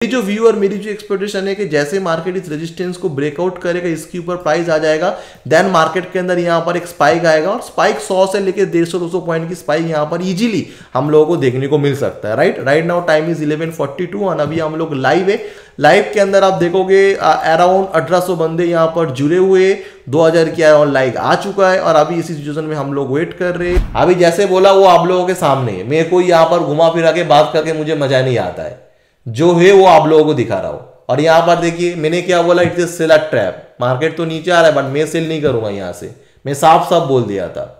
मेरी जो व्यू और मेरी जो एक्सपेक्टेशन है कि जैसे मार्केट इस रेजिस्टेंस को ब्रेकआउट करेगा, इसके ऊपर प्राइस आ जाएगा देन मार्केट के अंदर यहाँ पर एक स्पाइक आएगा और स्पाइक 100 से लेकर डेढ़ सौ, दो सौ पॉइंट की स्पाइक यहाँ पर इजीली हम लोगों को देखने को मिल सकता है right right now time is 11:42 और अभी हम लोग लाइव है। लाइव के अंदर आप देखोगे अराउंड अठारह बंदे यहाँ पर जुड़े हुए 2000 की अराउंड लाइक आ चुका है और अभी इसी सिचुएशन में हम लोग वेट कर रहे हैं। अभी जैसे बोला, वो आप लोगों के सामने है। मेरे को यहाँ पर घुमा फिरा के बात करके मुझे मज़ा नहीं आता है। जो है वो आप लोगों को दिखा रहा हूँ। और यहाँ पर देखिए, मैंने क्या बोला it is sell trap market तो नीचे आ रहा है बट मैं सेल नहीं करूँगा यहाँ से। मैं साफ़ साफ़ बोल दिया था।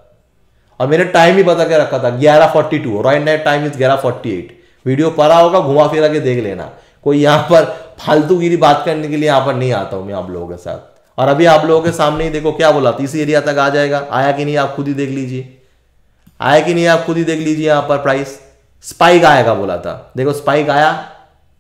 और मैंने टाइम ही बता के रखा था, ग्यारह forty two right night time is ग्यारह फोर्टी एट वीडियो पड़ा होगा, घुमा फिरा के देख लेना। कोई यहाँ पर फालतूगिरी बात करने के लिए यहाँ पर नहीं आता हूँ मैं आप लोगों के साथ। और अभी आप लोगों के सामने ही देखो, क्या बोला इसी एरिया तक आ जाएगा। आया कि नहीं, आप खुद ही देख लीजिए। आया कि नहीं, आप खुद ही देख लीजिए यहाँ पर प्राइस स्पाइक आएगा बोला था। देखो स्पाइक आया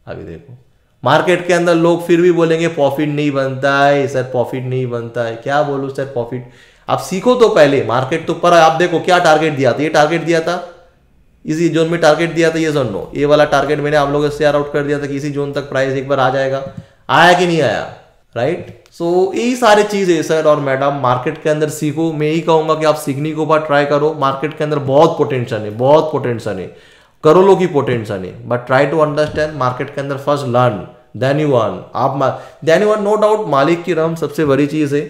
अभी देखो। मार्केट के अंदर लोग फिर भी बोलेंगे प्रॉफिट नहीं बनता है, सर प्रॉफिट नहीं बनता है। क्या बोलूँ, सर प्रॉफिट आप सीखो तो पहले, मार्केट तो पर आप देखो क्या टारगेट दिया था। ये टारगेट दिया था, इसी जोन में टारगेट दिया था, ये जोन नो। ये वाला टारगेट मैंने आप लोगों से शेयर आउट कर दिया था कि इसी जोन तक प्राइस एक बार आ जाएगा। आया कि नहीं आया? राइट सो यही सारी चीज़ है सर और मैडम मार्केट के अंदर सीखो। मैं यही कहूँगा कि आप सीखने के ऊपर ट्राई करो। मार्केट के अंदर बहुत पोटेंशियल है, बहुत पोटेंशियल है। करोड़ों की पोटेंशियल है। But try to understand market के अंदर first learn then you earn आप देन यू नो डाउट मालिक की रम सबसे बड़ी चीज़ है।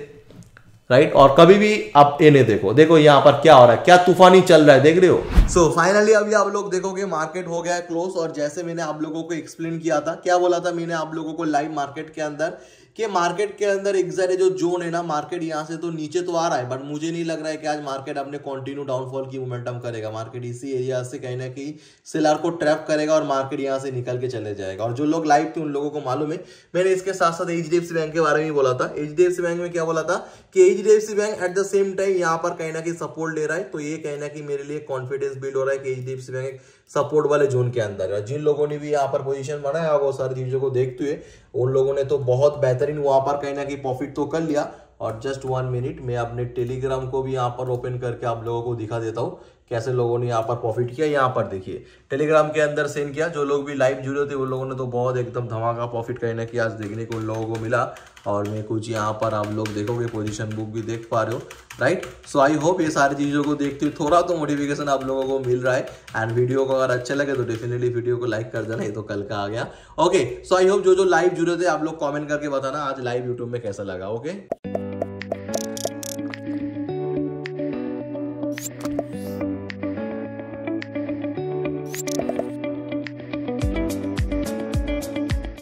राइट? और कभी भी आप ये नहीं देखो। देखो यहाँ पर क्या हो रहा है क्या तूफानी चल रहा है देख रहे हो? सो so, फाइनली अभी आप लोग देखोगे मार्केट हो गया है क्लोज और जैसे मैंने आप लोगों को एक्सप्लेन किया था क्या बोला था मैंने आप लोगों को लाइव मार्केट के अंदर? कि मार्केट के अंदर एग्जैक्ट जो जोन है ना मार्केट यहाँ से तो नीचे तो आ रहा है बट मुझे नहीं लग रहा है कि आज मार्केट अपने कंटिन्यू डाउनफॉल की मोमेंटम करेगा। मार्केट इसी एरिया से कहीं ना कहीं सेलर को ट्रैप करेगा और मार्केट यहाँ से निकल के चले जाएगा। और जो लोग लाइव थे उन लोगों को मालूम है, मैंने इसके साथ साथ एच बैंक के बारे में बोला था। एच बैंक में क्या बोला था कि H bank at the same time यहाँ पर कहीं ना कहीं सपोर्ट ले रहा है तो ये कहीं ना कहीं मेरे लिए कॉन्फिडेंस बिल्ड हो रहा है कि एच बैंक सपोर्ट वाले जोन के अंदर जिन लोगों ने भी यहाँ पर पोजीशन बनाया, वो सारी चीज़ों को देखते हुए, उन लोगों ने तो बहुत बेहतरीन वहाँ पर कहीं ना कहीं प्रॉफिट तो कर लिया। और जस्ट वन मिनट मैं अपने टेलीग्राम को भी यहाँ पर ओपन करके आप लोगों को दिखा देता हूँ। कैसे लोगों ने यहाँ पर प्रॉफिट किया, यहाँ पर देखिए। टेलीग्राम के अंदर सेंड किया, जो लोग भी लाइव जुड़े थे, उन लोगों ने तो बहुत एकदम धमाका प्रॉफिट कहीं कहीं आज देखने को उन लोगों को मिला। और मैं कुछ यहाँ पर आप लोग देखोगे पोजीशन बुक भी देख पा रहे हो राइट सो आई होप ये सारी चीज़ों को देखते हुए थोड़ा तो मोटिफिकेशन आप लोगों को मिल रहा है। एंड वीडियो को अगर अच्छा लगे तो डेफिनेटली वीडियो को लाइक कर देना, ये तो कल का आ गया। ओके सो आई होप जो जो लाइव जुड़े थे, आप लोग कॉमेंट करके बताना आज लाइव यूट्यूब में कैसा लगा ओके okay?